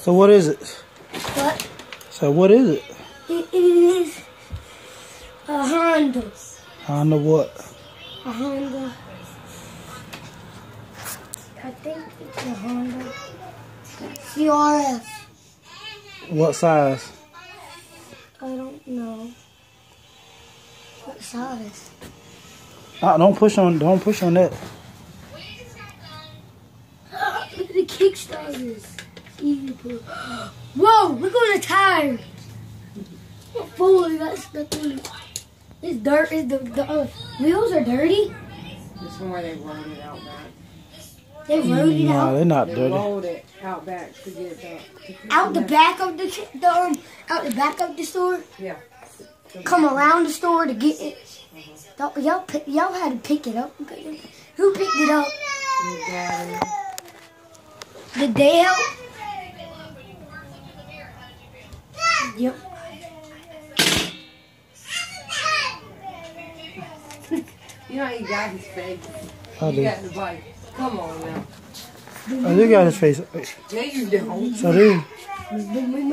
So what is it? What? So what is it? It is a Honda. Honda what? A Honda. I think it's a Honda. CRF. What size? I don't know. What size? Uh, don't push on. Don't push on that. The kickstarters. Easy to. Whoa! Look at the tires. What fool got stuck in? It's dirt. Is the, the uh, wheels are dirty. This one where they rolled it out back. They rode it Nah, out they're not They dirty. rolled it out back to get the. to out the back of the ki- the um, out the back of the store. Yeah. Come around the store to get it. Y'all, y'all, y'all had to pick it up. Who picked it up? Your daddy. Did they help? Yep. You know he got his face. I You do. got the bike. Come on now. I do got his face. Yeah, you don't. So do. Ring.